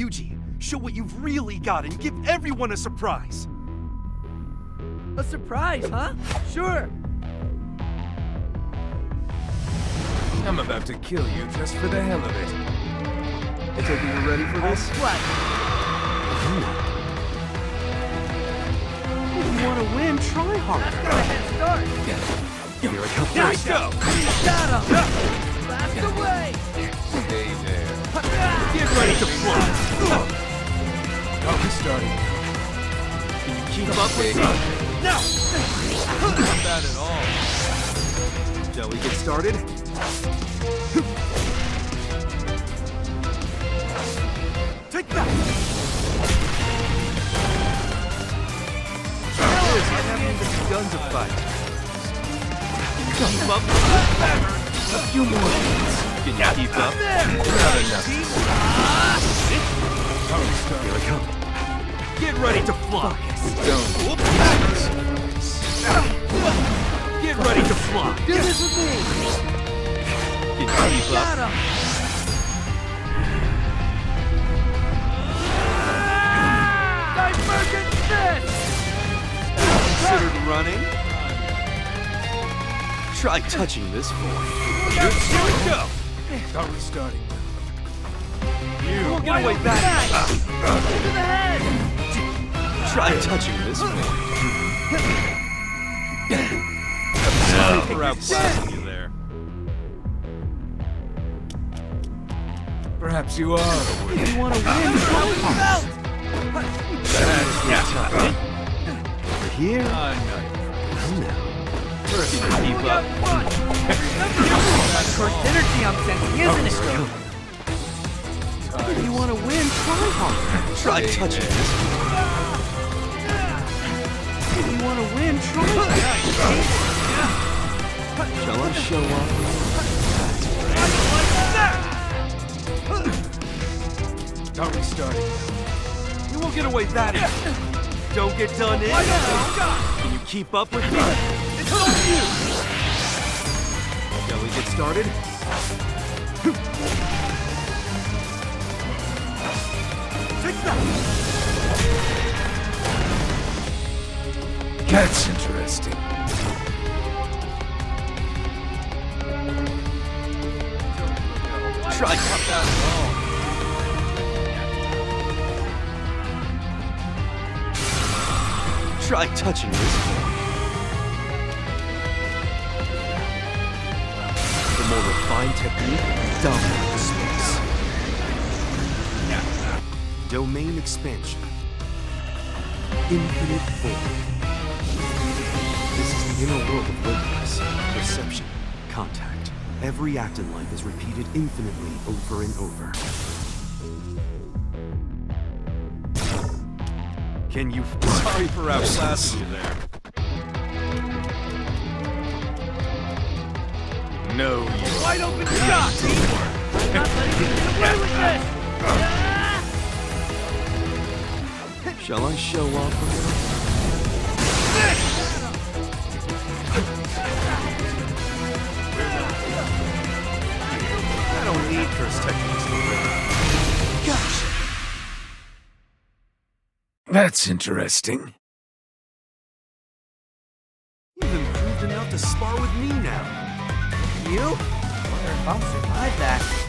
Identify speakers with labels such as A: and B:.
A: Yuji, show what you've really got and give everyone a surprise.
B: A surprise, huh? Sure.
C: I'm about to kill you just for the hell of it.
A: I take it you're ready for this?
B: What?
A: If you want to win, try hard.
B: Let's get a head start.
A: Here I come.
C: Here we go!
B: Got him.
C: Starting?
A: Can you keep up with me?
C: No! Not bad at all.
A: Shall we get started? Take that! This, I haven't even begun to fight. Keep up. A few more hits. Can you keep up?
C: Not enough.
A: Here ah, I come. Get ready to fly.
C: Don't.
A: Get ready to fly.
B: Do this with me.
A: Can you keep
B: Got
A: up?
B: him. Divergent fist.
A: Considered running? Try touching this boy. Here we go.
C: Are we starting?
A: You won't get away
B: open
A: back.
B: smash. Into the head.
A: Try touching this boy.
C: Sorry
A: for outblasting you there.
C: Perhaps you are.
A: If you want to win,
B: How it felt.
A: Over here.
C: I'm not.
A: Now. First, keep up.
B: one. First energy I'm sensing, isn't it?
A: If you want to win, try hard. Try touching this boy. If you want to win, try hard. Shall I show off?
C: Are we starting?
A: You won't get away that easy. Don't get done in. Can you keep up with me? It's on you. Shall we get started?
C: That's interesting.
A: Try cut that Try touching this boy. The more refined technique will dominate the space. Domain expansion. Infinite void. This is the inner world of awareness, perception, contact. Every act in life is repeated infinitely over and over. Can you... Sorry for outclassing you there. No, you...
B: Wide open shot. I'm not letting you get away with this.
A: Shall I show off? Don't need curse techniques to. Gosh!
C: That's interesting.
A: You've improved enough to spar with me now.
B: You? Wonder if I'll survive that.